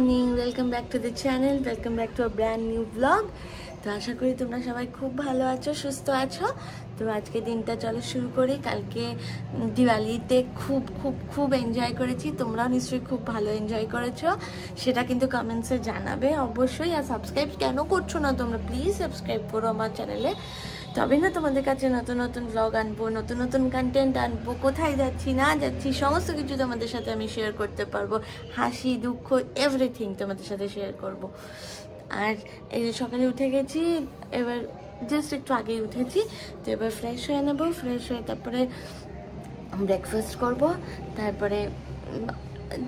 Morning welcome back to the channel welcome back to a brand new blog তো আশা করি তোমরা সবাই খুব ভালো আছো, সুস্থ আছো। তো আজকে দিনটা চলো শুরু করি। কালকে দিওয়ালিতে খুব খুব খুব এনজয় করেছি। তোমরাও নিশ্চয়ই খুব ভালো এনজয় করেছ। সেটা কিন্তু কমেন্টসে জানাবে অবশ্যই। আর সাবস্ক্রাইব কেন করছ না তোমরা? প্লিজ সাবস্ক্রাইব করো আমার চ্যানেলে তবে না তোমাদের কাছে নতুন নতুন ব্লগ আনব, নতুন নতুন কন্টেন্ট আনব, কোথায় যাচ্ছি, না যাচ্ছি, সমস্ত কিছু তোমাদের সাথে আমি শেয়ার করতে পারব। হাসি, দুঃখ এভরিথিং তোমাদের সাথে শেয়ার করব। আর এই যে সকালে উঠে গেছি, এবার জাস্ট একটু আগেই উঠেছি, তো এবার ফ্রেশ হয়ে নেব ফ্রেশ হয়ে তারপরে ব্রেকফাস্ট করব, তারপরে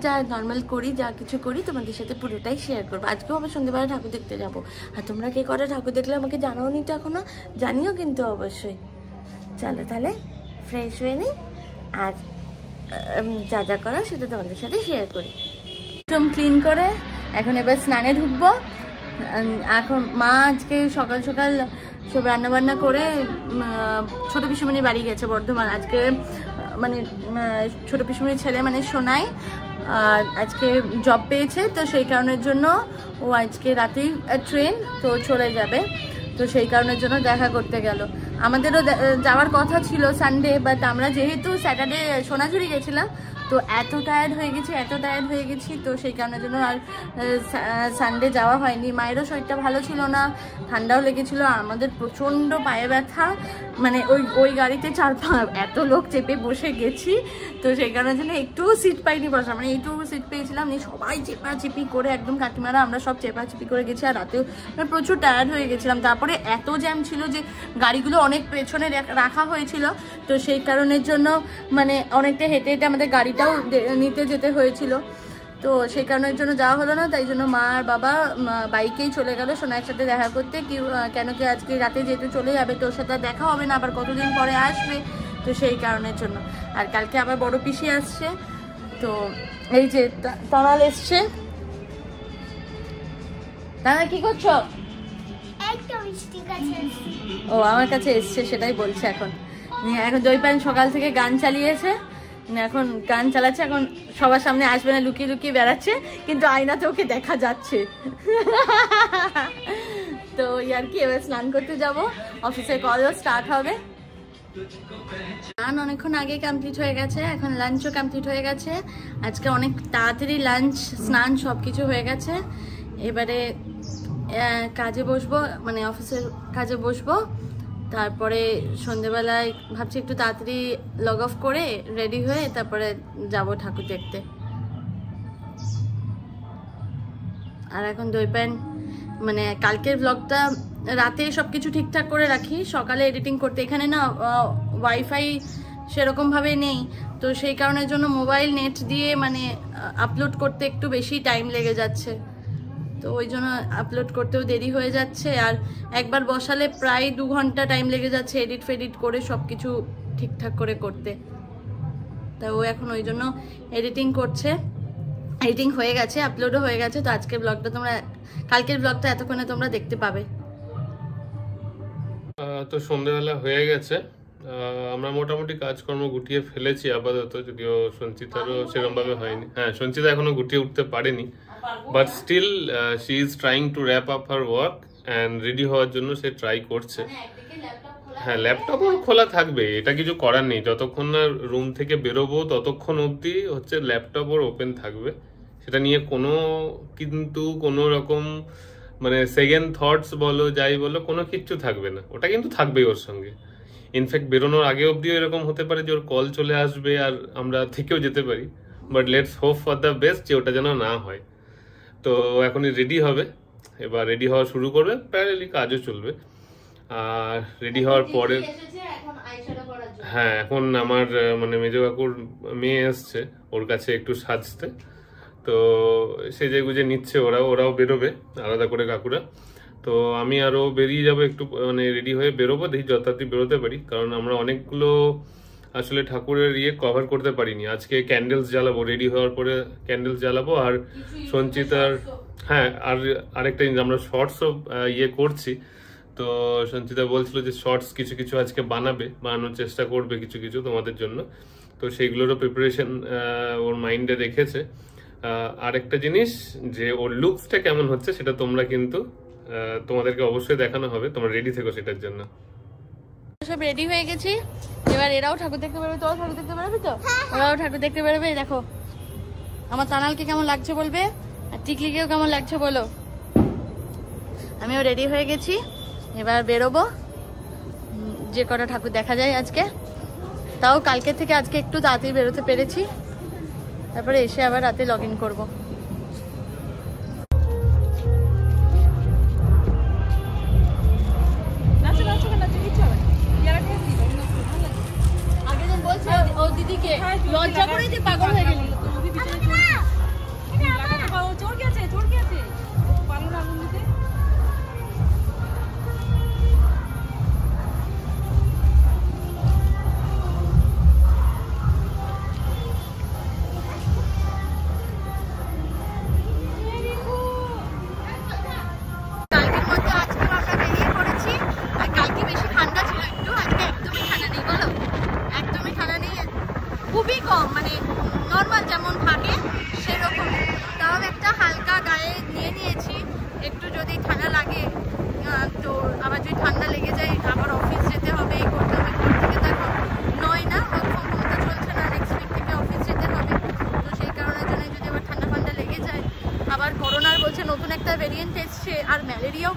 যা নর্মাল করি, যা কিছু করি, তোমাদের সাথে পুরোটাই শেয়ার করব। আজকেও আমি সন্ধ্যেবেলা ঠাকুর দেখতে যাব। আর তোমরা কে করে ঠাকুর দেখলে আমাকে জানাও নি তো এখনও? জানিও কিন্তু অবশ্যই। চলো তাহলে ফ্রেশ হয়ে নিই আর যা যা করা সেটা তোমাদের সাথে শেয়ার করি। একদম ক্লিন করে এখন এবার স্নানে ঢুকবো। এখন মা আজকে সকাল সকাল সব রান্নাবান্না করে ছোট পিসুমণির বাড়ি গেছে বর্ধমান। আজকে মানে ছোট পিসুমণির ছেলে মানে সোনাই আজকে জব পেয়েছে, তো সেই কারণের জন্য ও আজকে রাতেই ট্রেন তো চলে যাবে। তো সেই কারণের জন্য দেখা করতে গেল। আমাদেরও যাওয়ার কথা ছিল সানডে বাট আমরা যেহেতু স্যাটারডে সোনাঝুরি গেছিলাম, তো এত টায়ার্ড হয়ে গেছি, এত টায়ার্ড হয়ে গেছি, তো সেই কারণের জন্য আর সানডে যাওয়া হয়নি। মায়েরও শরীরটা ভালো ছিল না, ঠান্ডাও লেগেছিল, আমাদের প্রচণ্ড পায়ে ব্যথা মানে ওই ওই গাড়িতে চার এত লোক চেপে বসে গেছি, তো সেই কারণের জন্য একটুও সিট পাইনি বসা মানে এইটুকু সিট পেয়েছিলাম, নিয়ে সবাই চেপাচিপি করে একদম কাকিমারা, আমরা সব চেপাচিপি করে গেছি, আর রাতেও প্রচুর টায়ার্ড হয়ে গেছিলাম। তারপরে এত জ্যাম ছিল যে গাড়িগুলো অনেক পেছনে রেখ- হয়েছিল। তো সেই কারণের জন্য মানে অনেকটা হেঁটে হেঁটে আমাদের গাড়িটাও নিতে যেতে হয়েছিল। তো সেই কারণের জন্য যাওয়া হলো না, তাই জন্য মা আর বাবা বাইকেই চলে গেল সোনার সাথে দেখা করতে। কি কেন কি আজকে রাতে যেহেতু চলে যাবে, তো ওর সাথে দেখা হবে না, আবার কতদিন পরে আসবে, তো সেই কারণের জন্য। আর কালকে আবার বড় পিসি আসছে, তো এই যে তা- তানাল এসছে। তানা কি করছ? ও, আমার কাছে এসছে, সেটাই বলছে এখন। এখন জয়পান সকাল থেকে গান চালিয়েছে। এখন গান চালাচ্ছে, এখন সবার সামনে আসবে না, লুকিয়ে লুকিয়ে বেড়াচ্ছে, কিন্তু আয়নাতে ওকে দেখা যাচ্ছে। তো ইয়ার কি, এবার স্নান করতে যাব। অফিসের কলও স্টার্ট হবে। স্নান অনেকক্ষণ আগে কমপ্লিট হয়ে গেছে, এখন লাঞ্চও কমপ্লিট হয়ে গেছে। আজকে অনেক তাড়াতাড়ি লাঞ্চ স্নান সব কিছু হয়ে গেছে। এবারে কাজে বসবো মানে অফিসের কাজে বসবো। তারপরে সন্ধেবেলায় ভাবছি একটু তাড়াতাড়ি লগ অফ করে রেডি হয়ে তারপরে যাব ঠাকুর দেখতে। আর এখন দই প্যান মানে কালকের ব্লগটা রাতে সব কিছু ঠিকঠাক করে রাখি। সকালে এডিটিং করতে, এখানে না ওয়াইফাই সেরকমভাবে নেই। তো সেই কারণের জন্য মোবাইল নেট দিয়ে মানে আপলোড করতে একটু বেশি টাইম লেগে যাচ্ছে। তো ওই জন্য আপলোড করতেও দেরি হয়ে যাচ্ছে। আর একবার বসালে প্রায় দু ঘণ্টা টাইম লেগে যাচ্ছে এডিট ফেডিট করে সব কিছু ঠিকঠাক করে করতে। তা ও এখন ওই জন্য এডিটিং করছে। এডিটিং হয়ে গেছে আপলোডও হয়ে গেছে। তো আজকের ব্লগটা তোমরা কালকের ব্লগটা এতক্ষণে তোমরা দেখতে পাবে। তো সন্ধেবেলা হয়ে গেছে। আমরা মোটামুটি কাজকর্ম গুটিয়ে ফেলেছি আপাতত যদিও সঞ্চিতারও সেরকম ভাবে হয়নি। হ্যাঁ সঞ্চিতা এখনও গুটিয়ে উঠতে পারেনি। But still she is trying to wrap up her work and ready হওয়ার জন্য সে ট্রাই করছে। হ্যাঁ ল্যাপটপ ওর খোলা থাকবে এটা কিছু করার নেই। যতক্ষণ না রুম থেকে বেরোবো ততক্ষণ অবধি হচ্ছে ল্যাপটপ ওর ওপেন থাকবে। সেটা নিয়ে কোনো কিন্তু কোনো রকম মানে সেকেন্ড থটস বলো যাই বলো কোনো কিচ্ছু থাকবে না। ওটা কিন্তু থাকবেই ওর সঙ্গে। ইনফ্যাক্ট বেরোনোর আগে অবধিও এরকম হতে পারে যে ওর কল চলে আসবে আর আমরা থেকেও যেতে পারি। But let's hope for the best যে ওটা যেন না হয়। তো এখনই রেডি হবে। এবার রেডি হওয়া শুরু করবে প্যারালি কাজও চলবে। আর রেডি হওয়ার পরে হ্যাঁ এখন আমার মানে মেজ কাকুর মেয়ে এসছে ওর কাছে একটু সাজতে। তো সেজে গুজে নিচ্ছে ওরাও ওরাও বেরোবে আলাদা করে কাকুরা। তো আমি আরও বেরিয়ে যাব একটু মানে রেডি হয়ে বেরোবো দেখি যথার্থই বেরোতে পারি। কারণ আমরা অনেকগুলো আসলে ঠাকুরের ইয়ে কভার করতে পারিনি। আজকে ক্যান্ডেলস জ্বালাবো রেডি হওয়ার পরে ক্যান্ডেলস জ্বালাবো আর সঞ্চিতার হ্যাঁ আর আরেকটা জিনিস আমরা শর্টসও ইয়ে করছি। তো সঞ্চিতা বলছিল যে শর্টস কিছু কিছু আজকে বানাবে বানানোর চেষ্টা করবে কিছু কিছু তোমাদের জন্য। তো সেইগুলোরও প্রিপারেশন ওর মাইন্ডে রেখেছে। আরেকটা জিনিস যে ওর লুকসটা কেমন হচ্ছে সেটা তোমরা কিন্তু তোমাদেরকে অবশ্যই দেখানো হবে। তোমরা রেডি থেকো সেটার জন্য। সব রেডি হয়ে গেছি। এবার এরাও ঠাকুর দেখতে বেরোবে। তোরাও ঠাকুর দেখতে বেরোবি তো? ওরাও ঠাকুর দেখতে বেরোবে দেখো। আমার তানালকে কেমন লাগছে বলবে? আর টিকলিকেও কেমন লাগছে বলো? আমিও রেডি হয়ে গেছি। এবার বেরোবো। যে কটা ঠাকুর দেখা যায় আজকে। তাও কালকে থেকে আজকে একটু তাড়াতাড়ি বেরোতে পেরেছি। তারপরে এসে আবার রাতে লগ ইন করব। লজ্জা করেই তুই পাগল হয়ে গেলি।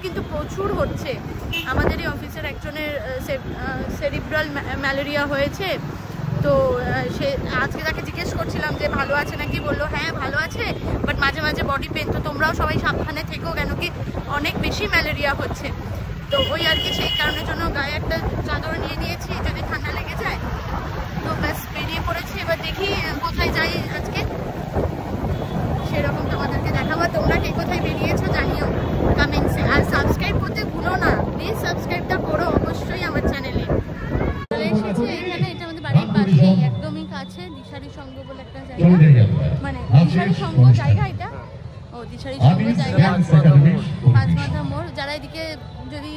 কিন্তু প্রচুর হচ্ছে। আমাদের এই অফিসের একজনের সেরিব্রাল ম্যালেরিয়া হয়েছে। তো সে আজকে তাকে জিজ্ঞেস করছিলাম যে, ভালো আছে নাকি? বলল হ্যাঁ ভালো আছে। বাট মাঝে মাঝে বডি পেন তো তোমরাও সবাই সাবধানে থেকো, কেন কি অনেক বেশি ম্যালেরিয়া হচ্ছে। তো ওই আর কি, সেই কারণের জন্য গায়ে একটা চাদর নিয়ে নিয়েছি, যদি ঠান্ডা লেগে যায়। তো ব্যাস, বেরিয়ে পড়েছি। এবার দেখি কোথায় যাই আজকে। সেরকম তোমাদেরকে দেখাবো। তোমরা কে কোথায় বেরিয়েছো জানিও কমেন্টসে আর সাবস্ক্রাইব করতে ভুলো না। প্লিজ সাবস্ক্রাইবটা করো অবশ্যই আমার চ্যানেলে চলে এসেছি এখানে এটা আমাদের বাড়ির পাশেই একদমই কাছে দিশারি সঙ্গ বলে একটা জায়গা। মানে দিশারি সঙ্গ জায়গা এটা? ও দিশারি জায়গা। মোড়। যারা এদিকে যদি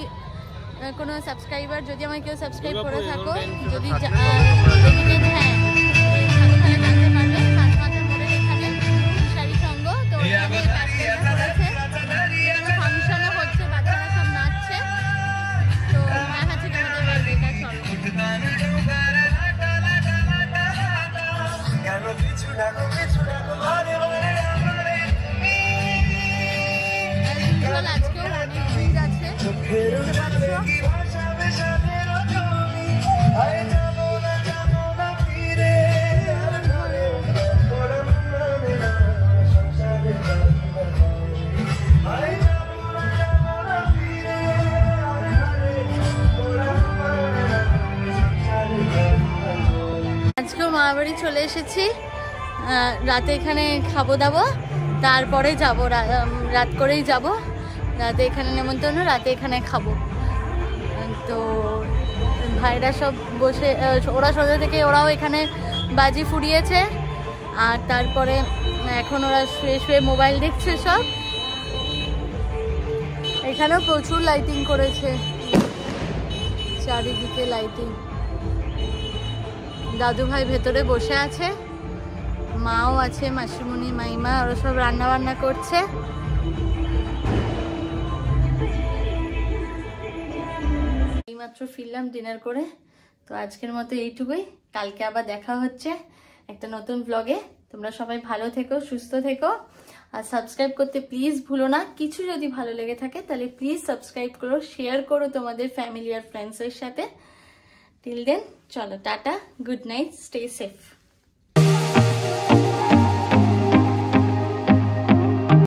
কোনো সাবস্ক্রাইবার যদি আমায় কেউ সাবস্ক্রাইব করে থাকো যদি হ্যাঁ আজকেও অনেক ভিড় আছে আজকেও মা বাড়ি চলে এসেছি। রাতে এখানে খাব দাবো, তারপরে যাব রাত করেই যাব। রাতে এখানে নেমন্তন্ন, রাতে এখানে খাব। তো ভাইরা সব বসে ওরা সন্ধ্যা থেকে ওরাও এখানে বাজি ফুরিয়েছে। আর তারপরে, এখন ওরা শুয়ে শুয়ে মোবাইল দেখছে সব। এখানেও প্রচুর লাইটিং করেছে। চারিদিকে লাইটিং দাদু ভাই ভেতরে বসে আছে। মাও আছে, মাসিমণি, মাইমা, ওরা সব রান্না বান্না করছে। এইমাত্র ফিরলাম ডিনার করে। তো আজকের মতো এইটুকুই। কালকে আবার দেখা হচ্ছে একটা নতুন ব্লগে তোমরা সবাই ভালো থেকো, সুস্থ থেকো। আর সাবস্ক্রাইব করতে প্লিজ ভুলো না। কিছু যদি ভালো লেগে থাকে, তাহলে প্লিজ সাবস্ক্রাইব করো শেয়ার করো তোমাদের ফ্যামিলি আর ফ্রেন্ডসের সাথে। টিল দেন চলো tata good night stay safe